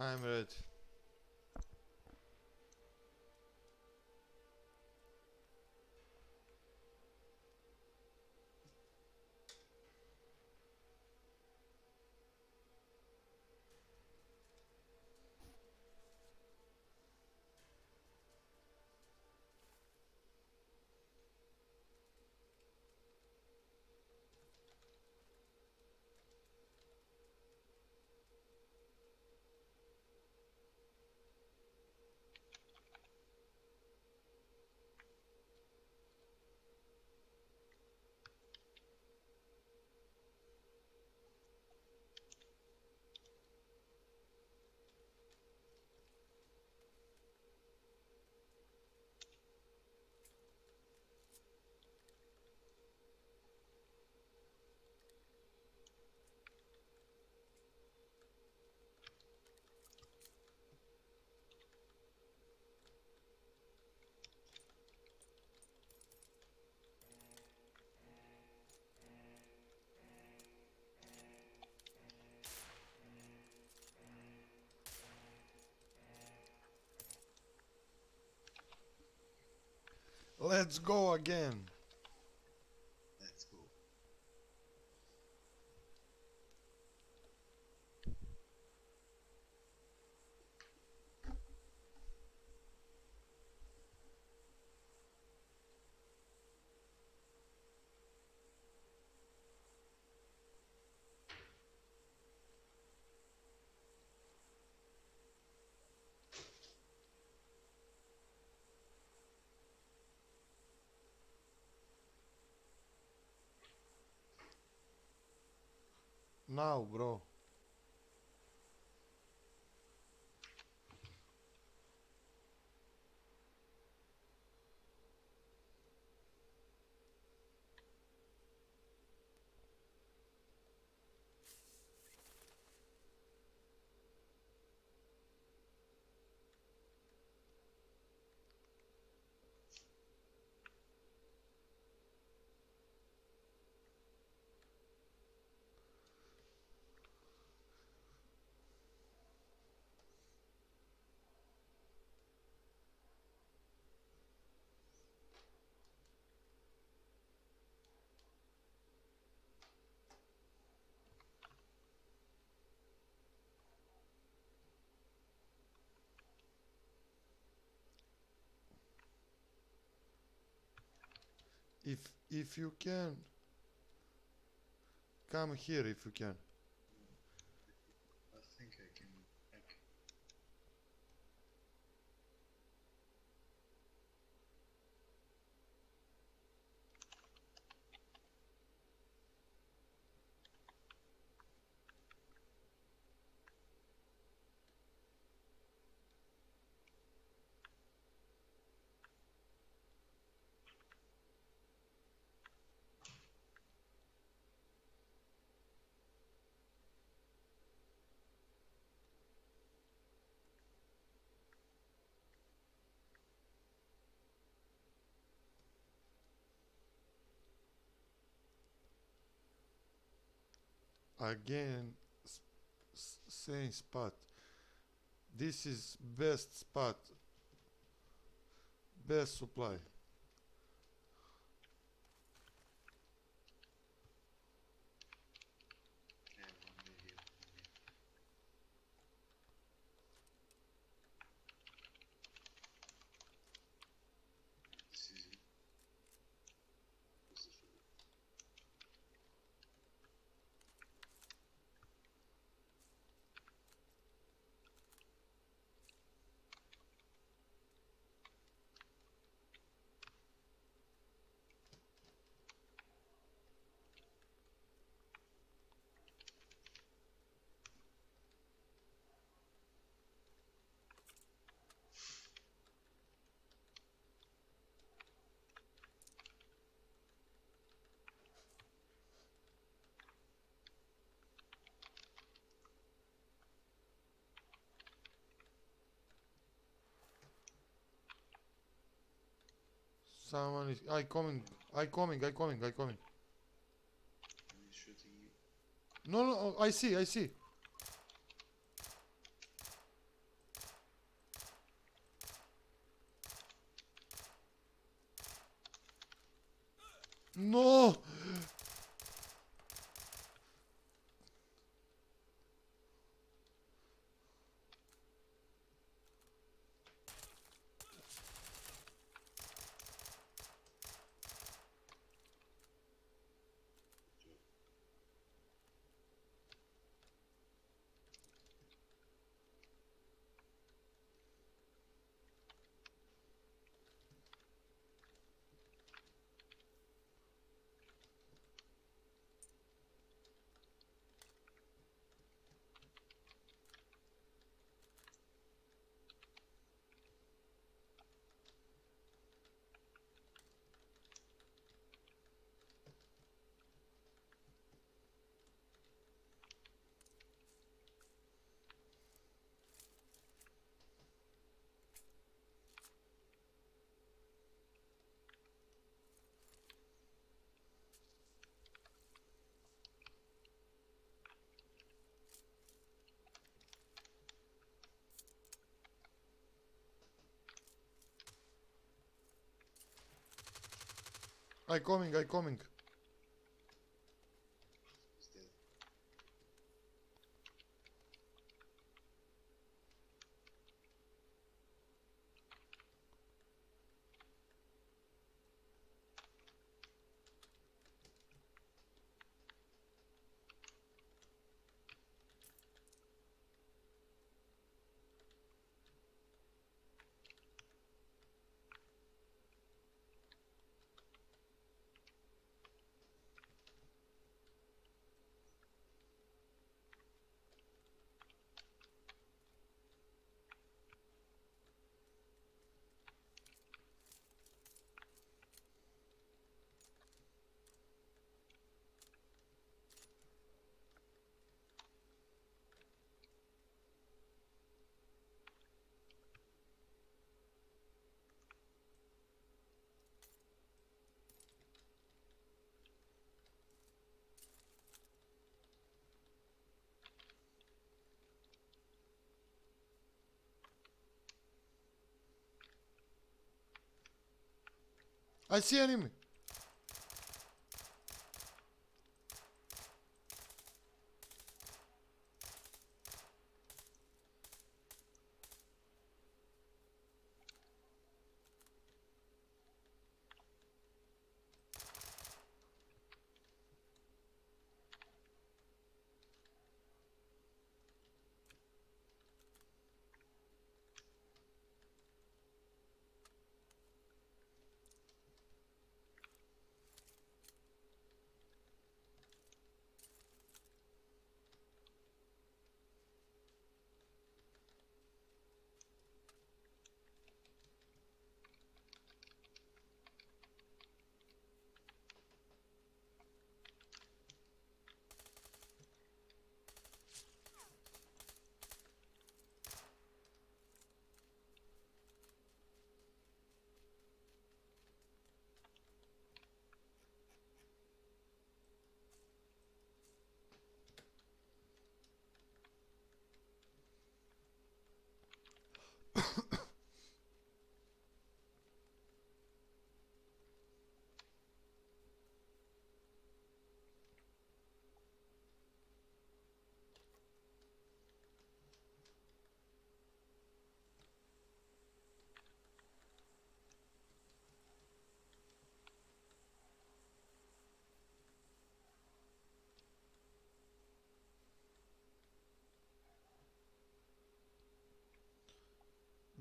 I'm ready. Let's go again. Now, bro. If if you can come here if you can. Again, same spot. This is best spot. Best supply. Someone is... I coming. I coming. I coming. I coming. No, no. Oh, I see. I see. No! I coming, I coming. I see enemy.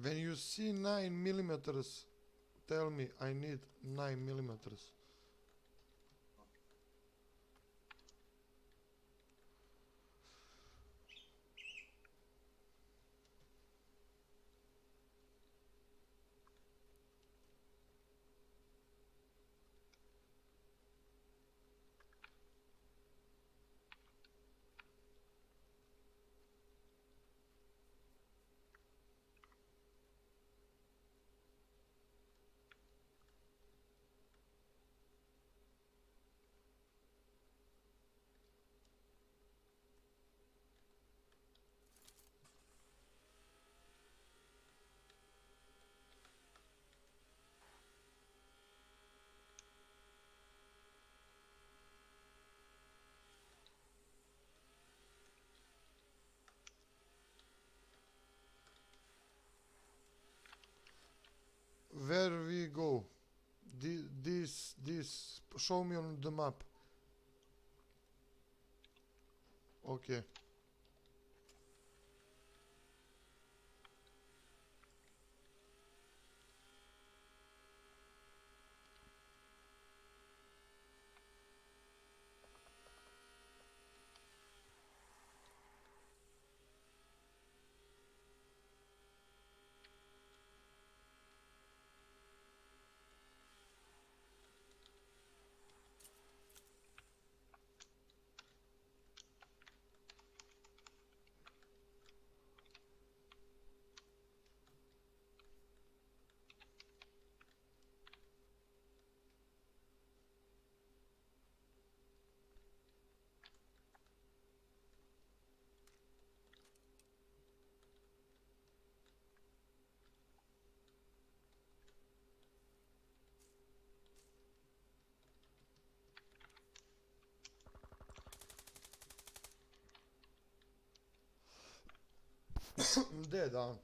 When you see 9 millimeters, tell me I need 9 millimeters. Show me on the map. Okay. De, da.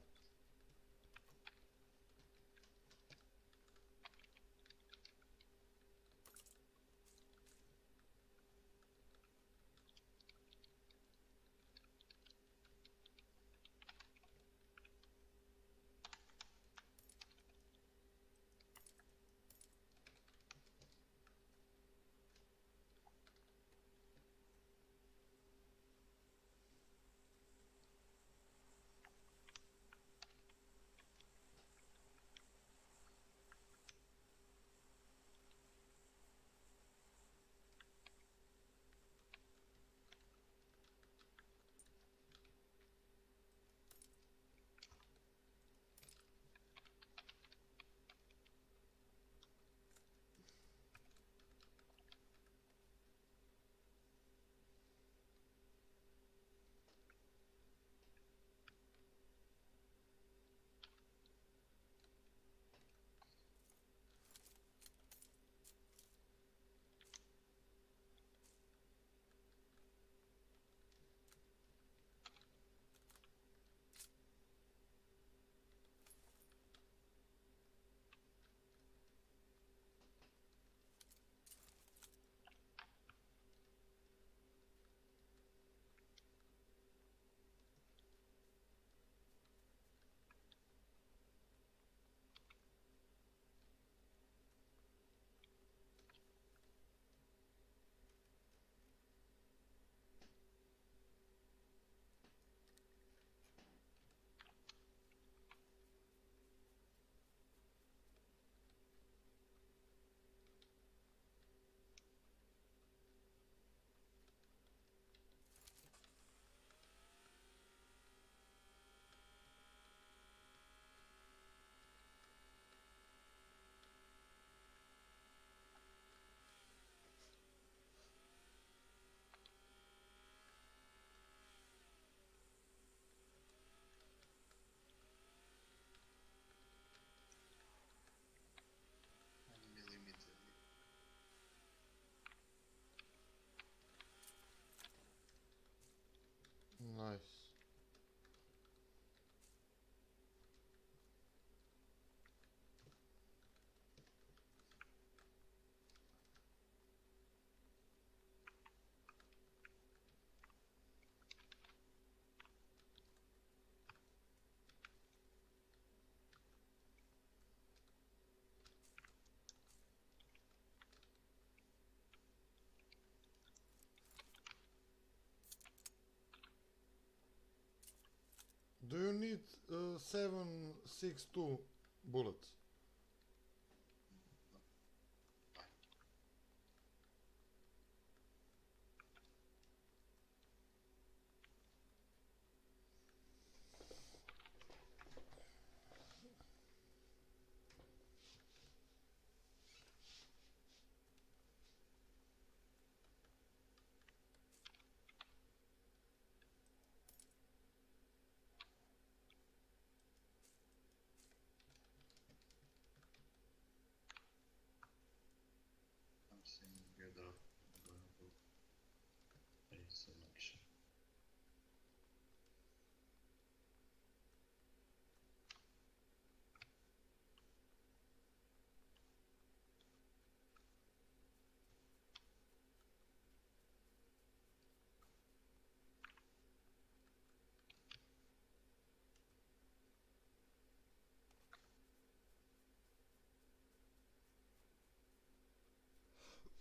Do you need uh, 762 bullets?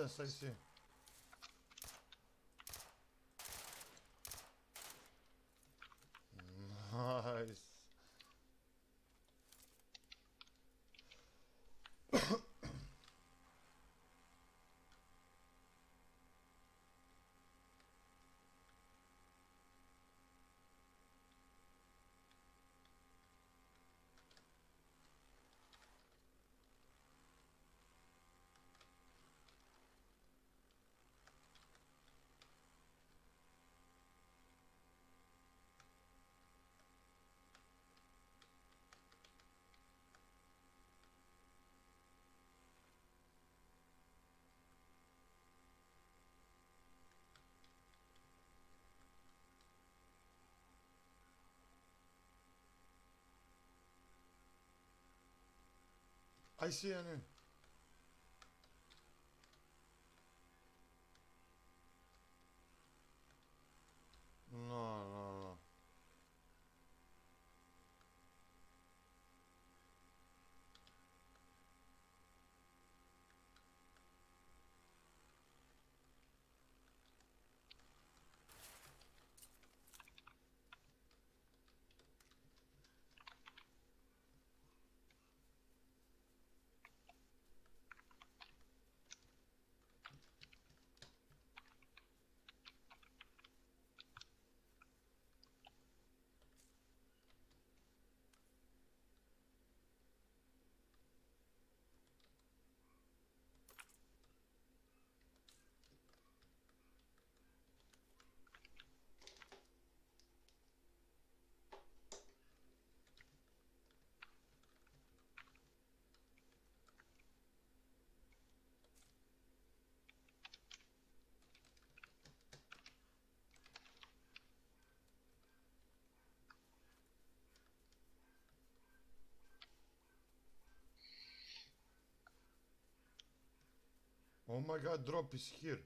criança esse. Nice. ICNN Oh my god, drop is here.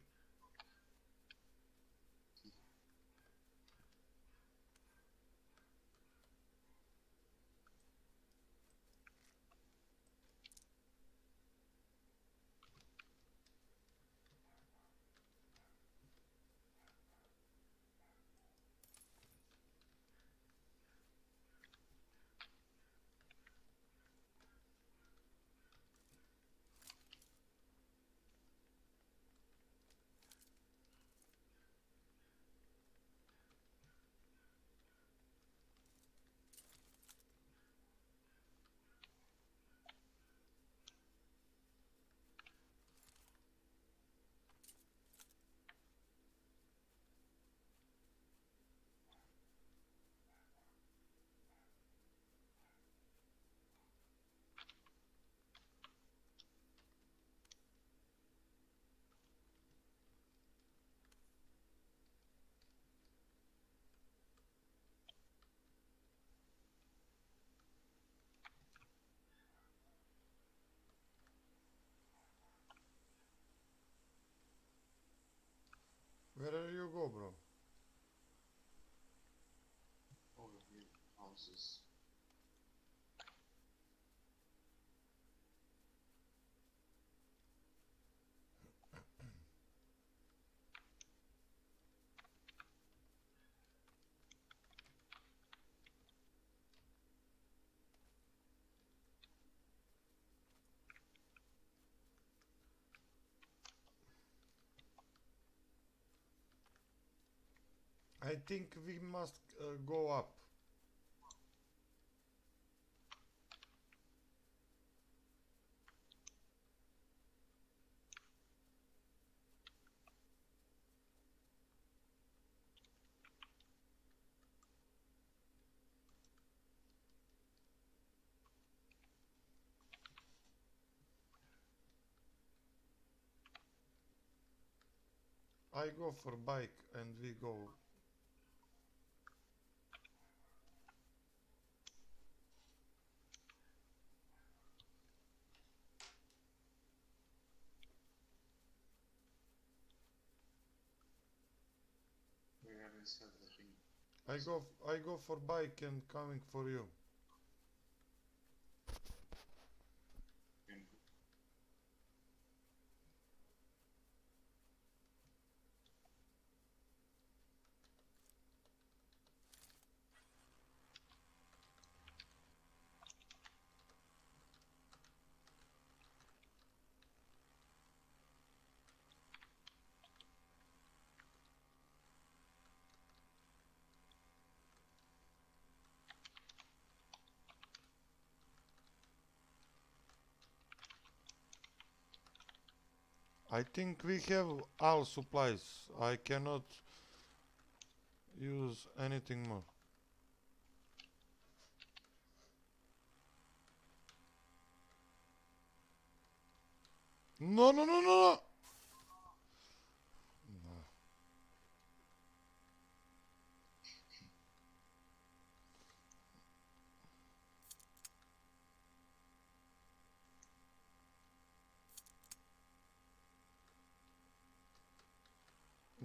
I think we must uh, go up. I go for bike and we go. We are inside the ring. I go. I go for bike and coming for you. I think we have all supplies. I cannot use anything more. No, no, no, no, no. No.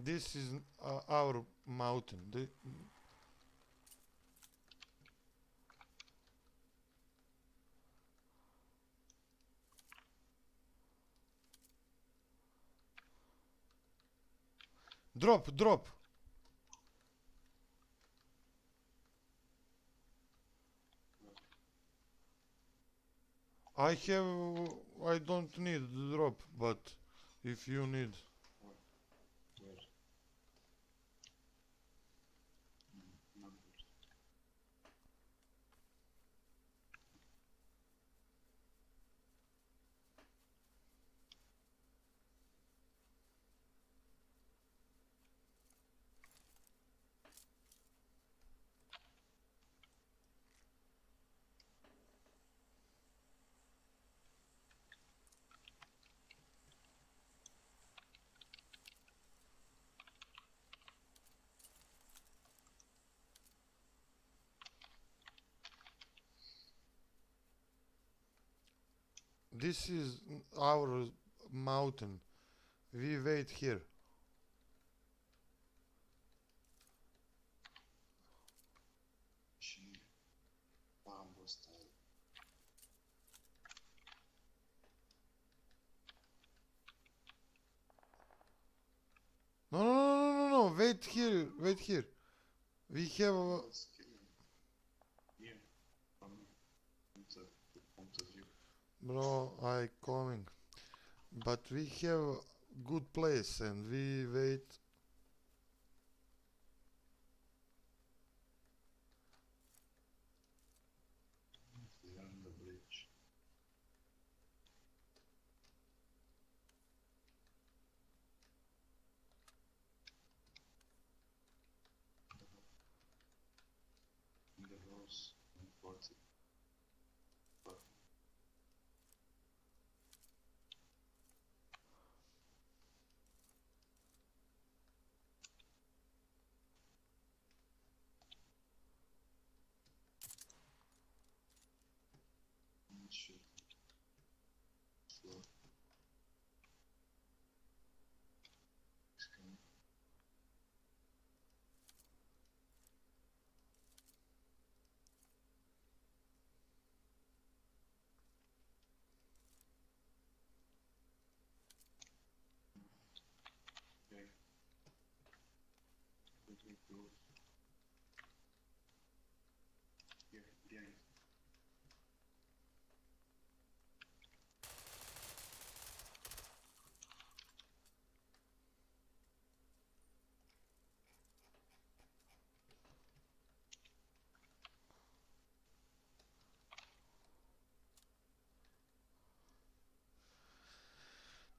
This is uh, our mountain. The, drop, drop. I have. I don't need drop, but if you need. where? Mm, not good. This is our mountain. We wait here. No, no, no, no, no. Wait here. Wait here. We have. uh, Let's kill him. Here. From the, the point of view. Bro, I coming. But we have good place and we wait.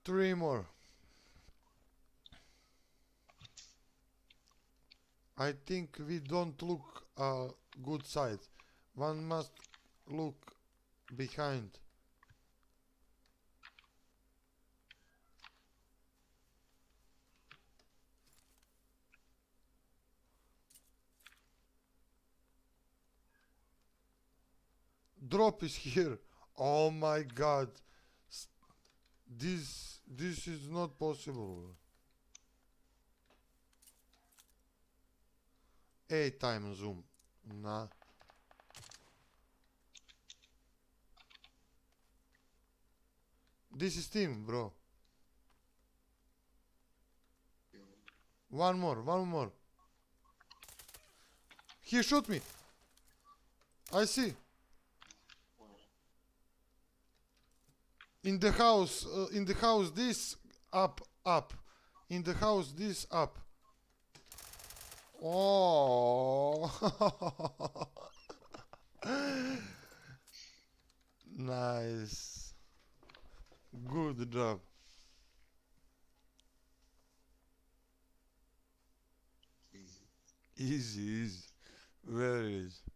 Three more. I think we don't look uh, good side. One must look behind. Drop is here. Oh my god. This this is not possible. Eight time zoom. Nah. This is team, bro. One more, one more. He shoot me. I see. In the house, uh, in the house, this up, up. In the house, this up. Oh. nice. Good job. Easy. Easy, easy. Very easy.